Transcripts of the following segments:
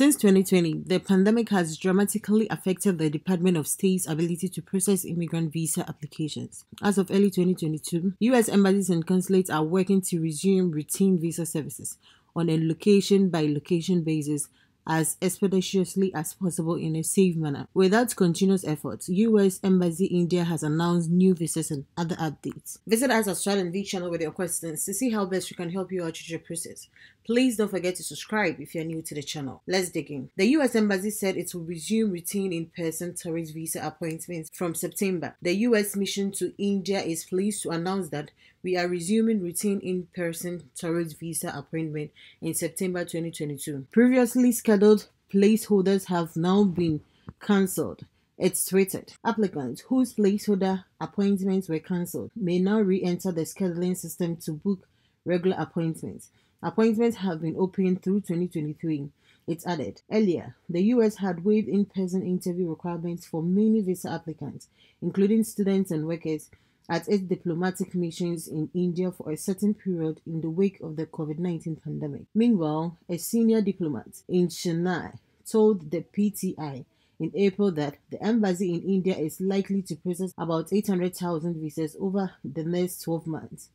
Since 2020, the pandemic has dramatically affected the Department of State's ability to process immigrant visa applications. As of early 2022, U.S. embassies and consulates are working to resume routine visa services on a location by location basis as expeditiously as possible in a safe manner. Without continuous efforts, US Embassy India has announced new visas and other updates. Visit us Australian V channel with your questions to see how best we can help you out your process. Please don't forget to subscribe if you're new to the channel. Let's dig in. The US Embassy said it will resume routine in-person tourist visa appointments from September. The US mission to India is pleased to announce that we are resuming routine in-person tourist visa appointment in September 2022. Previously scheduled placeholders have now been cancelled. It's tweeted. Applicants whose placeholder appointments were cancelled may now re-enter the scheduling system to book regular appointments. Appointments have been open through 2023. It's added. Earlier, the US had waived in person interview requirements for many visa applicants, including students and workers, at its diplomatic missions in India for a certain period in the wake of the COVID 19 pandemic. Meanwhile, a senior diplomat in Chennai told the PTI in April that the embassy in India is likely to process about 800,000 visas over the next 12 months.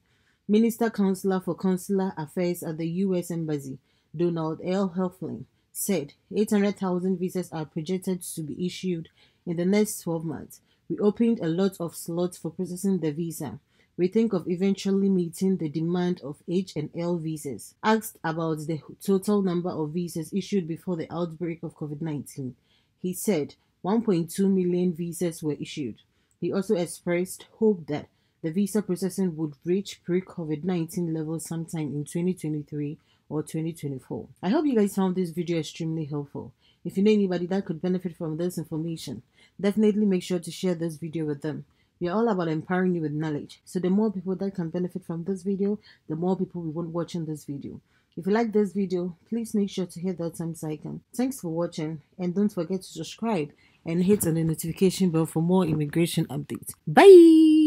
Minister Counselor for Consular Affairs at the U.S. Embassy, Donald L. Heflin, said 800,000 visas are projected to be issued in the next 12 months. We opened a lot of slots for processing the visa. We think of eventually meeting the demand of H and L visas. Asked about the total number of visas issued before the outbreak of COVID-19, he said 1.2 million visas were issued. He also expressed hope that the visa processing would reach pre COVID 19 levels sometime in 2023 or 2024. I hope you guys found this video extremely helpful. If you know anybody that could benefit from this information, definitely make sure to share this video with them. We are all about empowering you with knowledge. So the more people that can benefit from this video, the more people we want watching this video. If you like this video, please make sure to hit that thumbs icon. Thanks for watching and don't forget to subscribe and hit on the notification bell for more immigration updates. Bye!